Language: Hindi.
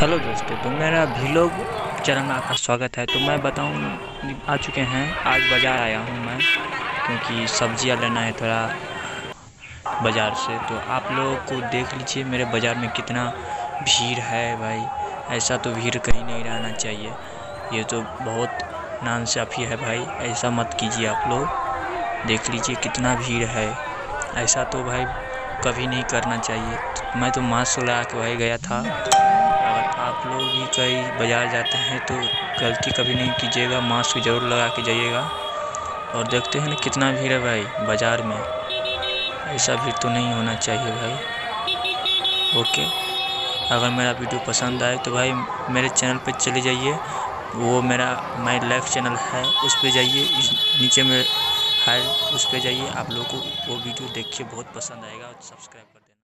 हेलो दोस्तों तो मेरा वीलॉग चैनल में आपका स्वागत है। तो मैं बताऊँ, आ चुके हैं। आज बाज़ार आया हूँ मैं, क्योंकि सब्ज़ियाँ लेना है थोड़ा बाज़ार से। तो आप लोगों को देख लीजिए, मेरे बाज़ार में कितना भीड़ है भाई। ऐसा तो भीड़ कहीं नहीं रहना चाहिए। ये तो बहुत नानसाफ़ी है भाई। ऐसा मत कीजिए आप लोग। देख लीजिए कितना भीड़ है। ऐसा तो भाई कभी नहीं करना चाहिए। मैं तो मास्क लगा के भाई गया था। आप लोग भी कहीं बाज़ार जाते हैं तो गलती कभी नहीं कीजिएगा, मास्क ज़रूर लगा के जाइएगा। और देखते हैं ना कितना भीड़ है भाई बाज़ार में। ऐसा भीड़ तो नहीं होना चाहिए भाई। ओके। अगर मेरा वीडियो पसंद आए तो भाई मेरे चैनल पर चले जाइए। वो मेरा माई लाइफ चैनल है, उस पर जाइए। नीचे में है उस पर जाइए। आप लोगों को वो वीडियो देखिए बहुत पसंद आएगा सब्सक्राइब कर